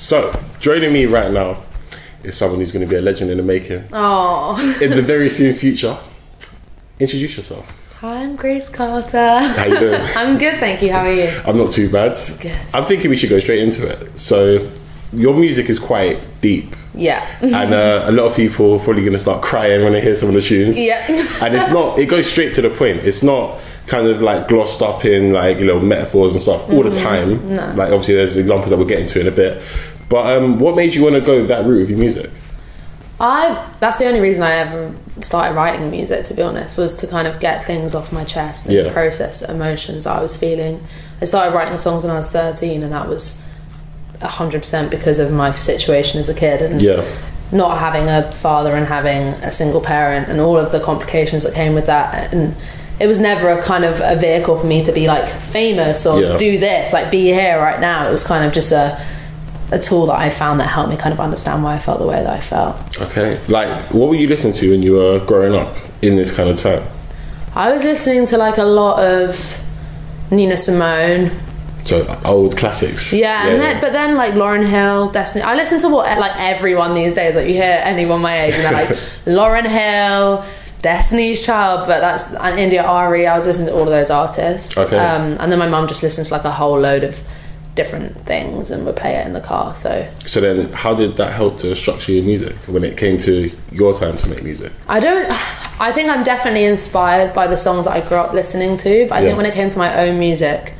So, joining me right now is someone who's going to be a legend in the making Oh, in the very soon future. Introduce yourself. hi, I'm Grace Carter. How you doing? I'm good, thank you. How are you? I'm not too bad. Good. I'm thinking we should go straight into it. So, your music is quite deep, Yeah. and uh, a lot of people are probably going to start crying when they hear some of the tunes. Yeah. and it's not. It goes straight to the point. It's not kind of like glossed up in like you know metaphors and stuff all the time. Mm-hmm. No. Like obviously, there's examples that we'll get into in a bit. But um, what made you want to go that route with your music? I that's the only reason I ever started writing music to be honest was to kind of get things off my chest and Yeah. process emotions I was feeling. I started writing songs when I was 13 and that was 100% because of my situation as a kid and Yeah, not having a father and having a single parent and all of the complications that came with that and it was never a kind of a vehicle for me to be like famous or Yeah. do this like be here right now it was kind of just a a tool that I found that helped me kind of understand why I felt the way that I felt okay. Like, what were you listening to when you were growing up in this kind of time? I was listening to like a lot of Nina Simone So old classics. yeah, and then, but then like Lauryn Hill, Destiny. I listen to what like everyone these days. Like you hear anyone my age, and they're like Lauryn Hill, Destiny's Child, but that's and India Arie. I was listening to all of those artists. Okay. Um, and then my mum just listens to like a whole load of different things and would play it in the car. So So then, how did that help to structure your music when it came to your time to make music? I don't. I think I'm definitely inspired by the songs that I grew up listening to, but I Yeah. think when it came to my own music,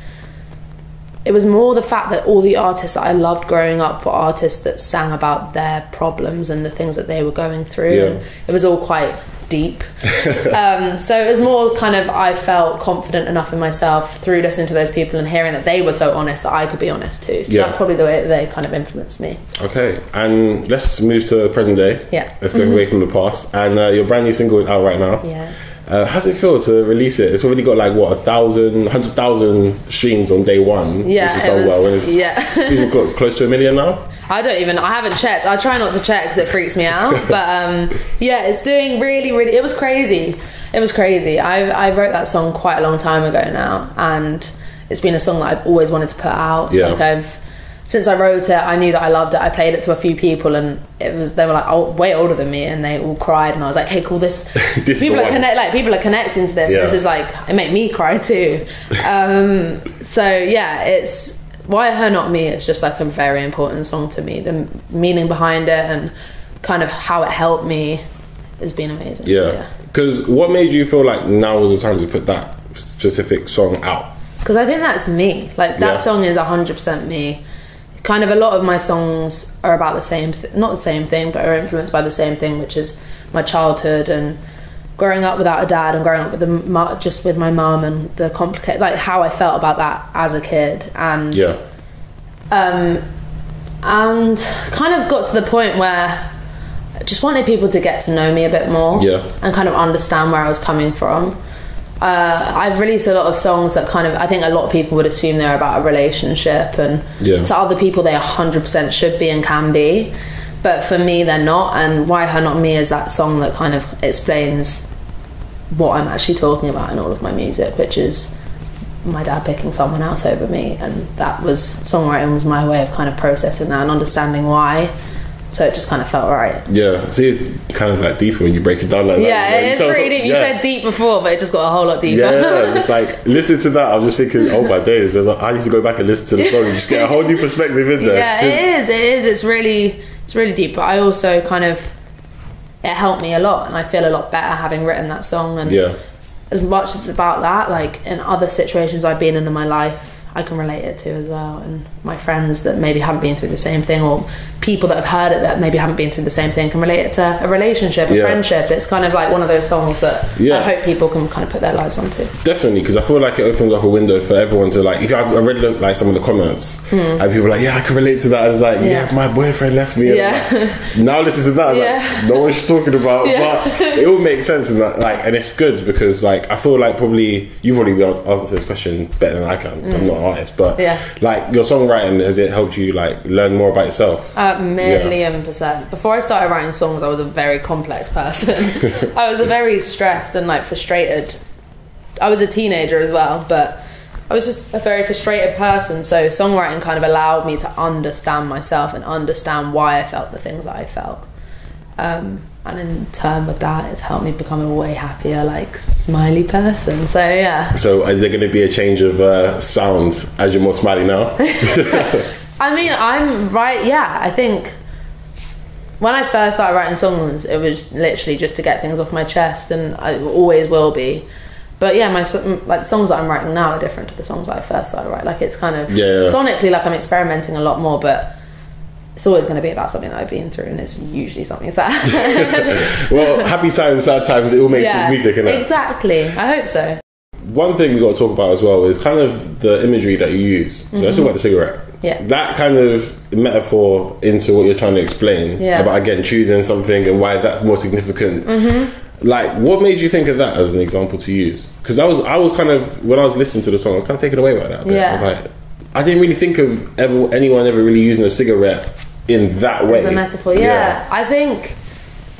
it was more the fact that all the artists that I loved growing up were artists that sang about their problems and the things that they were going through. Yeah. And it was all quite deep. um, so it was more kind of I felt confident enough in myself through listening to those people and hearing that they were so honest that I could be honest too. So Yeah. that's probably the way that they kind of influenced me. Okay, and let's move to the present day. Yeah. Let's go away from the past. And uh, your brand new single is out right now. Yes. Uh, how's it feel to release it? It's already got like what a thousand, hundred thousand streams on day one. Yeah, which has done was- well. And it's, yeah. We've got close to a million now. I don't even. I haven't checked. I try not to check because it freaks me out. But um, yeah, it's doing really, really. It was crazy. It was crazy. I I wrote that song quite a long time ago now, and it's been a song that I've always wanted to put out. Yeah. Like I've since I wrote it, I knew that I loved it. I played it to a few people, and it was they were like oh, way older than me, and they all cried, and I was like, hey, cool. This, This people are connect like people are connecting to this. Yeah. This is like it made me cry too. Um, so yeah, it's why her not me. It's just like a very important song to me. The meaning behind it and kind of how it helped me has been amazing. So, Yeah. Because what made you feel like now was the time to put that specific song out? because I think that's me. Like that Yeah. song is hundred percent me. Kind of a lot of my songs are about the same, th- not the same thing, but are influenced by the same thing, which is my childhood and growing up without a dad and growing up with the mu- just with my mum and the complicated, like how I felt about that as a kid and Yeah. um, and kind of got to the point where I just wanted people to get to know me a bit more Yeah. and kind of understand where I was coming from. Uh, I've released a lot of songs that kind of I think a lot of people would assume they're about a relationship, and Yeah. to other people they 100% should be and can be, but for me they're not. And why her not me is that song that kind of explains what I'm actually talking about in all of my music, which is my dad picking someone else over me, and that was songwriting was my way of kind of processing that and understanding why. So it just kind of felt right. Yeah. See, it's kind of like deeper when you break it down like that. Yeah, you it is So- really deep. You yeah. said deep before, but it just got a whole lot deeper. Yeah, just like listening to that, I'm just thinking, oh my days, there's a, I need to go back and listen to the song and just get a whole new perspective in there. yeah, it is. It is. It's really, it's really deep. But I also kind of, it helped me a lot, and I feel a lot better having written that song. And Yeah. as much as it's about that, like in other situations I've been in in my life, I can relate it to as well. And my friends that maybe haven't been through the same thing, or people that have heard it that maybe haven't been through the same thing, can relate it to a relationship, a Yeah. friendship. It's kind of like one of those songs that Yeah. I hope people can kind of put their lives onto. Definitely, because I feel like it opens up a window for everyone to like. If I've already looked like some of the comments, and people are like, "Yeah, I can relate to that." And it's like, "Yeah, Hmm. Yeah. my boyfriend left me." Yeah. Like, now listen to that. Yeah. like, no one's talking about, but it all makes sense in that. Like, and it's good because like I feel like probably you probably be able to answer this question better than I can. I'm not an artist, but Hmm. Yeah. like your songwriting has it helped you like learn more about yourself? A million percent. Before I started writing songs, I was a very complex person. I was a very stressed and like frustrated. I was a teenager as well, but I was just a very frustrated person. So songwriting kind of allowed me to understand myself and understand why I felt the things that I felt. Um, and in turn with that, it's helped me become a way happier, like smiley person. So yeah. So, is there going to be a change of uh, sound as you're more smiley now? I mean, I'm right. Yeah, I think when I first started writing songs, it was literally just to get things off my chest, and I always will be. But yeah, my like songs that I'm writing now are different to the songs that I first started writing. Like it's kind of Yeah, yeah. sonically like I'm experimenting a lot more, but it's always going to be about something that I've been through, and it's usually something sad. well, happy times, sad times, it all makes yeah, music, innit? exactly. I hope so. One thing we got to talk about as well is kind of the imagery that you use. So let's talk about the cigarette. Mm-hmm. Yeah. That kind of metaphor into what you're trying to explain Yeah. about again choosing something and why that's more significant. Mm-hmm. Like, what made you think of that as an example to use? Because I was, I was kind of when I was listening to the song, I was kind of taken away by that. bit. I was like, I didn't really think of ever anyone ever really using a cigarette in that way. As a metaphor, yeah. I think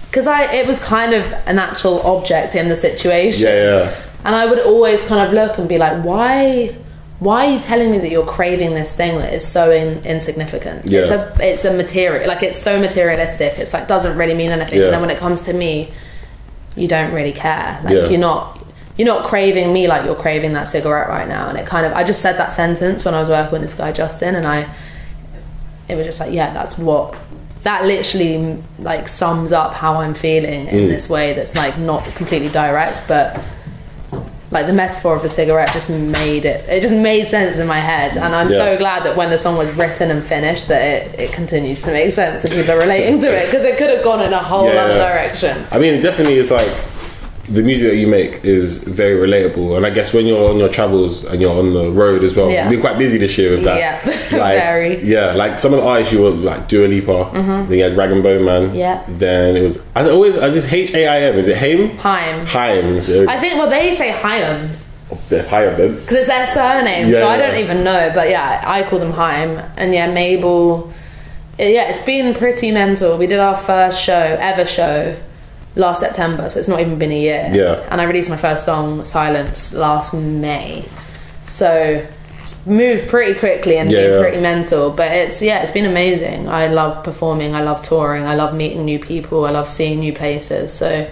because I it was kind of an actual object in the situation. Yeah, yeah. And I would always kind of look and be like, why, why are you telling me that you're craving this thing that is so in, insignificant? It's a, it's a material, like it's so materialistic. It's like doesn't really mean anything. Yeah. And then when it comes to me, you don't really care. Like Yeah. you're not, you're not craving me like you're craving that cigarette right now. And it kind of, I just said that sentence when I was working with this guy Justin, and I, it was just like, yeah, that's what. That literally like sums up how I'm feeling in Mm. this way. That's like not completely direct, but like the metaphor of the cigarette just made it it just made sense in my head and i'm Yeah. so glad that when the song was written and finished that it, it continues to make sense and people are relating to it because it could have gone in a whole Yeah. other direction I mean, it definitely is like the music that you make is very relatable, and I guess when you're on your travels and you're on the road as well, Yeah. you've been quite busy this year with that. Yeah, like, very. Mm-hmm. Yeah, like some of the artists you were like Dua Lipa, then you had Rag and Bone Man. Yeah. Then it was I always I just H A I M. Is it Haim? Haim. Haim. i think well they say Haim There's Haim then. because it's their surname Yeah, so i don't even know but yeah i call them Haim and yeah mabel yeah it's been pretty mental we did our first show ever show last september so it's not even been a year Yeah. and i released my first song silence last may so it's moved pretty quickly and Yeah, been yeah. pretty mental but it's yeah it's been amazing i love performing i love touring i love meeting new people i love seeing new places so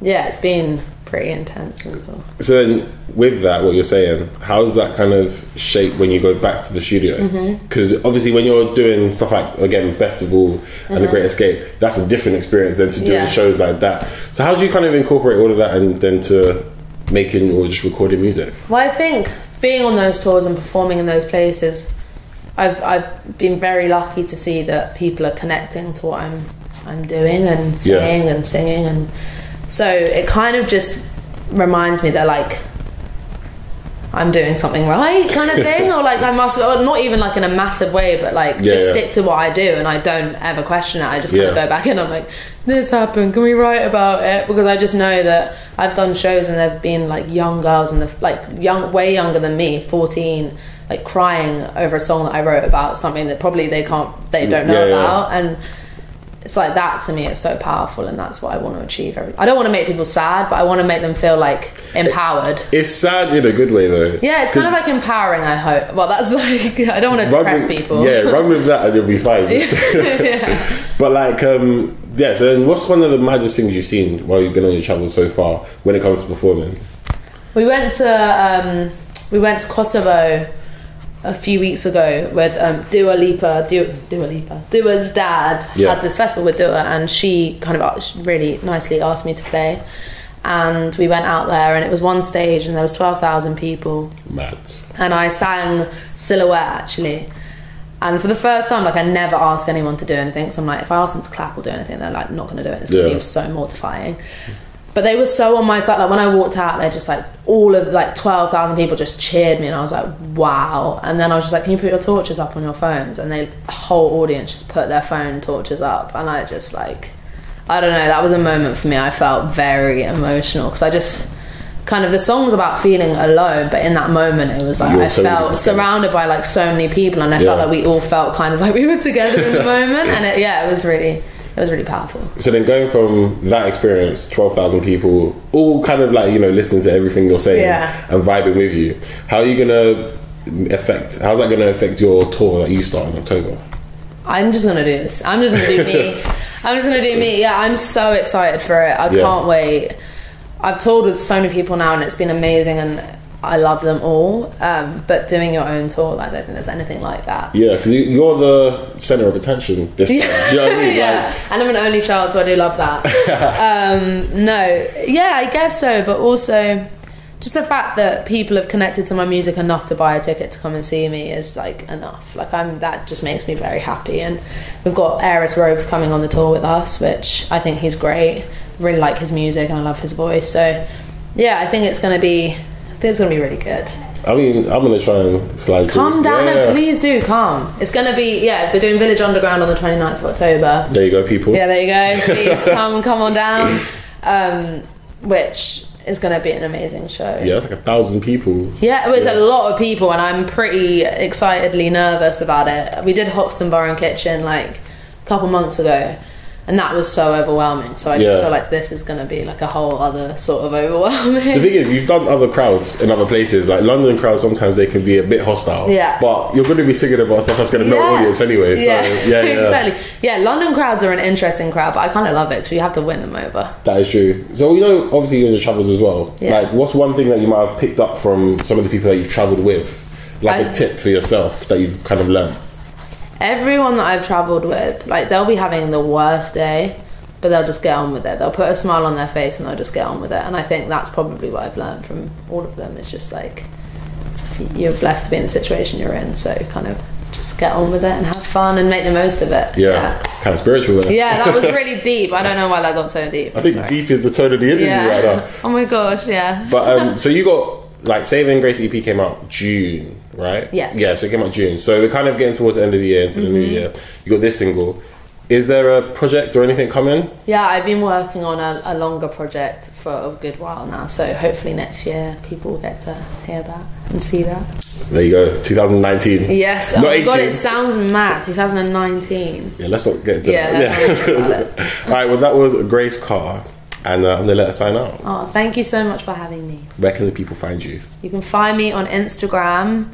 yeah it's been pretty intense as well So then, with that, what you're saying, how does that kind of shape when you go back to the studio? Mm-hmm. Because obviously, when you're doing stuff like again, Festival and The Great Escape, that's a different experience than to doing Mm-hmm. Yeah. shows like that. So how do you kind of incorporate all of that and then to making or just recording music? Well, I think being on those tours and performing in those places, I've I've been very lucky to see that people are connecting to what I'm I'm doing and singing and singing and so it kind of just reminds me that like I'm doing something right kind of thing or like I must or not even like in a massive way but like Yeah, just yeah. stick to what I do and I don't ever question it. I just kind Yeah. of go back and I'm like this happened. Can we write about it? Because I just know that I've done shows and there've been like young girls and the like young way younger than me 14 like crying over a song that I wrote about something that probably they can't they don't know about. And it's like that to me it's so powerful and that's what I want to achieve every I don't want to make people sad but I want to make them feel like empowered It's sad in a good way, though. yeah, it's kind of like empowering. I hope. Well, that's like I don't want to depress with- people. Yeah, run with that and you'll be fine. yeah. But like, um, yeah. So then, what's one of the maddest things you've seen while you've been on your travels so far when it comes to performing? We went to um, we went to Kosovo a few weeks ago with um, Dua Lipa. Dua, Dua Lipa. Dua's dad Yeah. has this festival with Dua, and she kind of really nicely asked me to play. And we went out there, and it was one stage, and there was twelve thousand people. Mad. and I sang Silhouette actually. And for the first time, like I never ask anyone to do anything. So I'm like, if I ask them to clap or do anything, they're like not going to do it. It's going to Yeah. be so mortifying. But they were so on my side. Like when I walked out, they're just like all of like twelve thousand people just cheered me, and I was like, wow. And then I was just like, can you put your torches up on your phones? And they the whole audience just put their phone torches up, and I just like, I don't know. That was a moment for me. I felt very emotional because I just kind of the song's about feeling alone, but in that moment it was like You're I so felt surrounded by like so many people, and I felt like we all felt kind of like we were together in the moment, and it, yeah, it was really, it was really powerful. So then, going from that experience, twelve thousand people, all kind of like you know listening to everything you're saying Yeah. and vibing with you. How are you gonna affect? How's that going to affect your tour that you start in October? I'm just gonna do this. I'm just gonna do me. I'm just gonna do me. Yeah, I'm so excited for it. I Yeah. can't wait. I've toured with so many people now, and it's been amazing, and I love them all. Um, but doing your own tour, I don't think there's anything like that. Yeah, because you, you're the center of attention this time. Do you know what I mean? yeah, and I'm an only child, so I do love that. um, no, yeah, I guess so, but also just the fact that people have connected to my music enough to buy a ticket to come and see me is like enough. Like I'm, that just makes me very happy. And we've got Eris Roves coming on the tour with us, which I think he's great. Really like his music, and I love his voice. So yeah, I think it's gonna be, I think it's gonna be really good. I mean, I'm gonna try and slide. Come down Yeah. and please do come. It's gonna be yeah. We're doing Village Underground on the 29th of October. There you go, people. Yeah, there you go. Please come, come on down. Um, which is going to be an amazing show. Yeah, it's like a thousand people. Yeah, it was Yeah. a lot of people, and I'm pretty excitedly nervous about it. We did Hoxton Bar and Kitchen like a couple months ago, and that was so overwhelming. So I just Yeah. feel like this is going to be like a whole other sort of overwhelming. The thing is, you've done other crowds in other places. Like London crowds, sometimes they can be a bit hostile. Yeah. But you're going to be singing about stuff that's going to know Yeah. audience anyway. So yeah, yeah, exactly. Yeah, London crowds are an interesting crowd, but I kind of love it because you have to win them over. That is true. So you know, obviously you're in the travels as well. Yeah. Like, what's one thing that you might have picked up from some of the people that you've travelled with, like a I- tip for yourself that you've kind of learned? Everyone that I've travelled with, like they'll be having the worst day, but they'll just get on with it. They'll put a smile on their face and they'll just get on with it. And I think that's probably what I've learned from all of them. It's just like you're blessed to be in the situation you're in, so kind of just get on with it and have fun and make the most of it. Yeah, kind of spiritual there. Yeah, that was really deep. I don't know why that got so deep. I think Sorry. deep is the tone of the interview right now. oh my gosh, yeah. But um, so you got like Saving Grace EP came out June, right? Yes. Yeah, so it came out June. So we're kind of getting towards the end of the year into the new mm-hmm. year. You got this single. Is there a project or anything coming? Yeah, I've been working on a, a longer project for a good while now, so hopefully next year people will get to hear that and see that. There you go, 2019. Yes. Not oh my god, it sounds mad. 2019. Yeah, let's not get into Yeah, that. let's not talk about All right, well, that was Grace Carr, and uh, I'm gonna let her sign out. Oh, thank you so much for having me. Where can the people find you? You can find me on Instagram.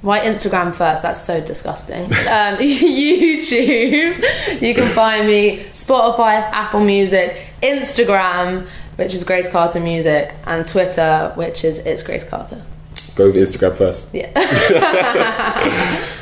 Why Instagram first? That's so disgusting. Um, YouTube. You can find me Spotify, Apple Music, Instagram, which is Grace Carter Music, and Twitter, which is It's Grace Carter. Go with Instagram first. Yeah.